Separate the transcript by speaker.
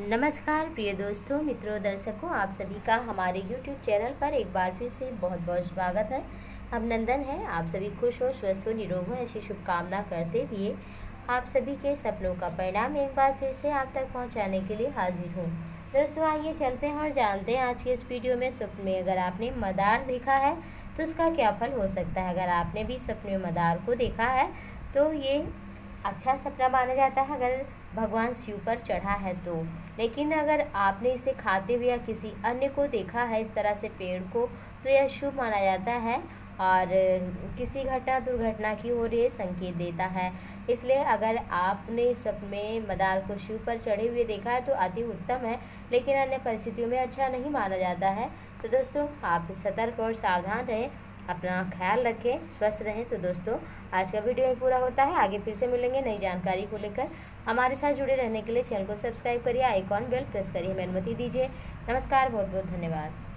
Speaker 1: नमस्कार, प्रिय दोस्तों, मित्रों, दर्शकों, आप सभी का हमारे YouTube चैनल पर एक बार फिर से बहुत बहुत स्वागत है। अभिनंदन है, आप सभी खुश हो स्वस्थ हो निरोग हो, ऐसी शुभकामना करते हुए आप सभी के सपनों का परिणाम एक बार फिर से आप तक पहुँचाने के लिए हाजिर हूँ। दोस्तों, आइए चलते हैं और जानते हैं आज के इस वीडियो में स्वप्न में अगर आपने मदार देखा है तो उसका क्या फल हो सकता है? अगर आपने भी स्वप्न में मदार को देखा है तो ये अच्छा सपना माना जाता है अगर भगवान शिव पर चढ़ा है तो। लेकिन अगर आपने इसे खाते हुए या किसी अन्य को देखा है इस तरह से पेड़ को तो यह शुभ माना जाता है और किसी घटना, दुर्घटना की ओर ये संकेत देता है। इसलिए अगर आपने स्वप्न में मदार को शिव पर चढ़े हुए देखा है तो अति उत्तम है, लेकिन अन्य परिस्थितियों में अच्छा नहीं माना जाता है। तो दोस्तों, आप भी सतर्क और सावधान रहें, अपना ख्याल रखें, स्वस्थ रहें। तो दोस्तों, आज का वीडियो पूरा होता है। आगे फिर से मिलेंगे नई जानकारी को लेकर। हमारे साथ जुड़े रहने के लिए चैनल को सब्सक्राइब करिए, आइकॉन बेल प्रेस करिए, हमें अनुमति दीजिए। नमस्कार बहुत बहुत धन्यवाद।